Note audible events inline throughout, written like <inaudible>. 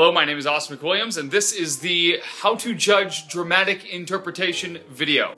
Hello, my name is Austin McWilliams, and this is the How to Judge Dramatic Interpretation video.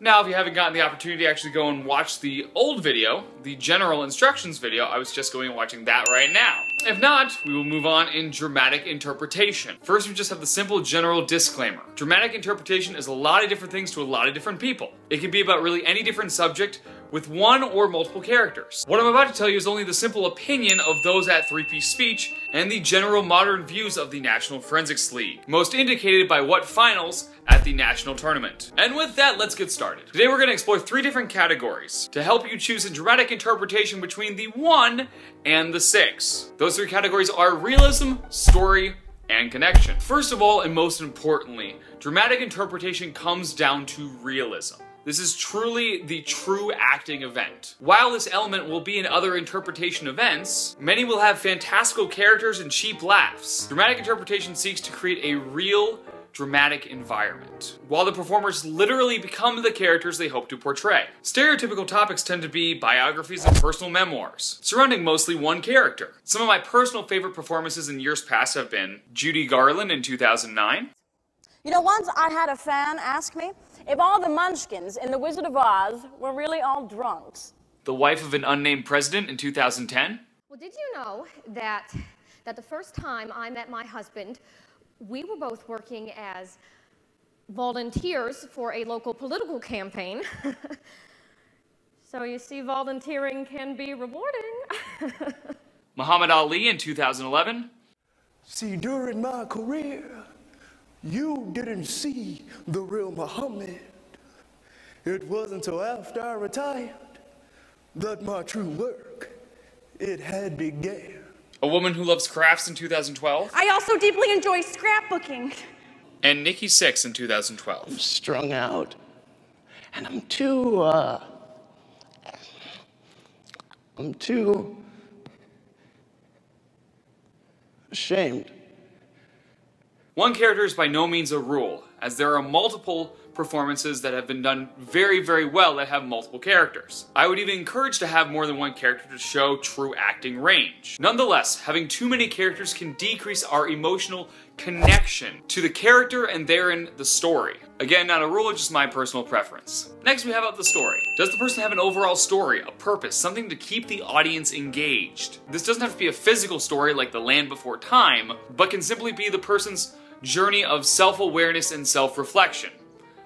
Now, if you haven't gotten the opportunity to actually go and watch the old video, the general instructions video, I was just going and watching that right now. If not, we will move on in dramatic interpretation. First, we just have the simple general disclaimer. Dramatic interpretation is a lot of different things to a lot of different people. It can be about really any different subject with one or multiple characters. What I'm about to tell you is only the simple opinion of those at 3P Speech and the general modern views of the National Forensics League, most indicated by what finals at the national tournament. And with that, let's get started. Today we're going to explore three different categories to help you choose a dramatic interpretation between the 1 and the 6. Those three categories are realism, story, and connection. First of all, and most importantly, dramatic interpretation comes down to realism. This is truly the true acting event. While this element will be in other interpretation events, many will have fantastical characters and cheap laughs. Dramatic interpretation seeks to create a real, dramatic environment, while the performers literally become the characters they hope to portray. Stereotypical topics tend to be biographies and personal memoirs, surrounding mostly one character. Some of my personal favorite performances in years past have been Judy Garland in 2009. You know, once I had a fan ask me, if all the munchkins in The Wizard of Oz were really all drunks. The wife of an unnamed president in 2010. Well, did you know that, that the first time I met my husband, we were both working as volunteers for a local political campaign. <laughs> so you see, volunteering can be rewarding. <laughs> Muhammad Ali in 2011. See, during my career, you didn't see the real Muhammad. It wasn't until after I retired that my true work, it had began. A Woman Who Loves Crafts in 2012. I also deeply enjoy scrapbooking. And Nikki Sixx in 2012. I'm strung out, and I'm too, uh, I'm too ashamed. One character is by no means a rule, as there are multiple performances that have been done very, very well that have multiple characters. I would even encourage to have more than one character to show true acting range. Nonetheless, having too many characters can decrease our emotional connection to the character and therein the story. Again, not a rule, just my personal preference. Next, we have out the story. Does the person have an overall story, a purpose, something to keep the audience engaged? This doesn't have to be a physical story like The Land Before Time, but can simply be the person's journey of self-awareness and self-reflection,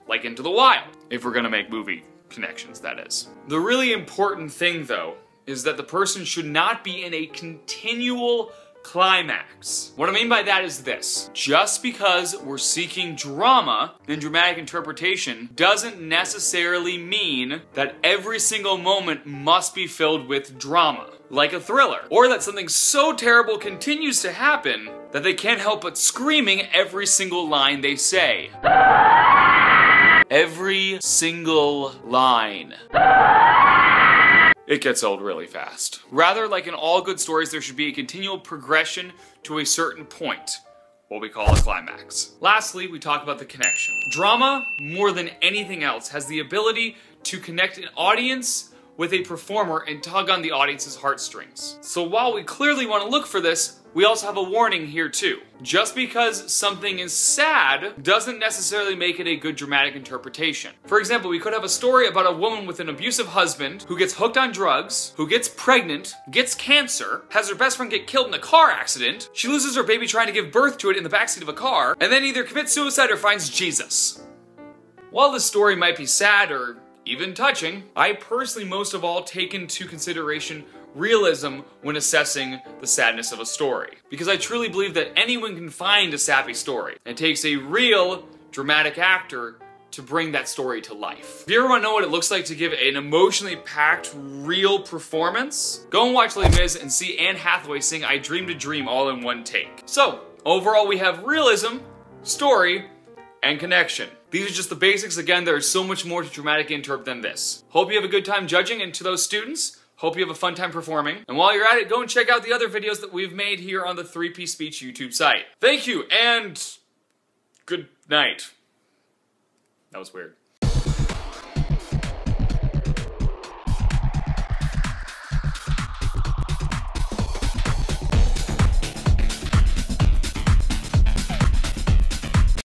like Into the Wild, if we're gonna make movie connections, that is. The really important thing, though, is that the person should not be in a continual climax. What I mean by that is this. Just because we're seeking drama and dramatic interpretation doesn't necessarily mean that every single moment must be filled with drama, like a thriller. Or that something so terrible continues to happen that they can't help but screaming every single line they say. Every single line it gets old really fast. Rather, like in all good stories, there should be a continual progression to a certain point, what we call a climax. Lastly, we talk about the connection. Drama, more than anything else, has the ability to connect an audience with a performer and tug on the audience's heartstrings. So while we clearly want to look for this, we also have a warning here too. Just because something is sad doesn't necessarily make it a good dramatic interpretation. For example, we could have a story about a woman with an abusive husband who gets hooked on drugs, who gets pregnant, gets cancer, has her best friend get killed in a car accident, she loses her baby trying to give birth to it in the backseat of a car, and then either commits suicide or finds Jesus. While the story might be sad or even touching, I personally most of all take into consideration realism when assessing the sadness of a story. Because I truly believe that anyone can find a sappy story. It takes a real dramatic actor to bring that story to life. If you ever want to know what it looks like to give an emotionally packed, real performance, go and watch Les Mis and see Anne Hathaway sing I Dreamed a Dream all in one take. So, overall we have realism, story, and connection. These are just the basics. Again, there is so much more to dramatic interp than this. Hope you have a good time judging, and to those students, Hope you have a fun time performing. And while you're at it, go and check out the other videos that we've made here on the 3P Speech YouTube site. Thank you, and good night. That was weird.